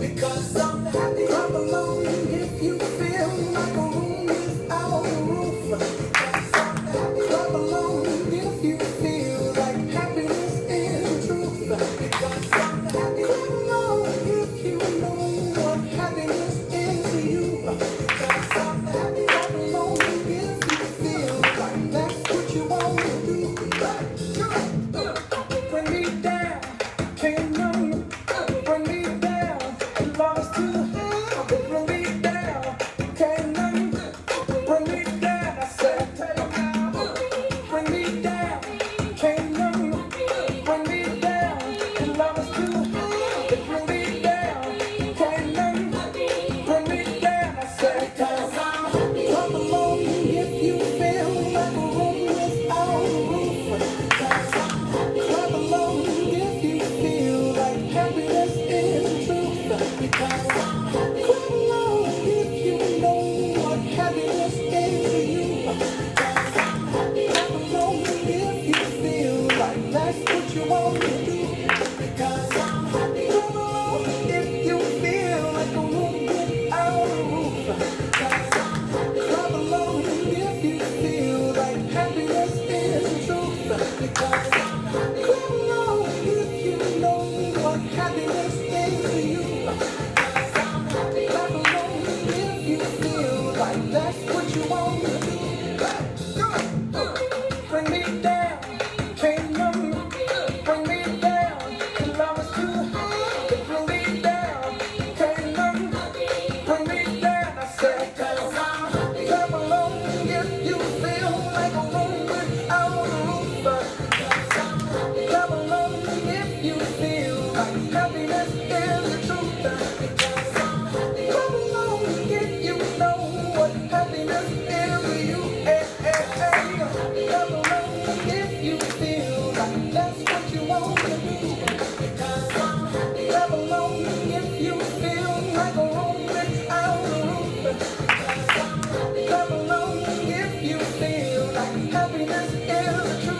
Because I'm happy I'm alone. If you feel my balloon is the roof. Because I'm happy I'm alone. If you feel Because happiness is a truth.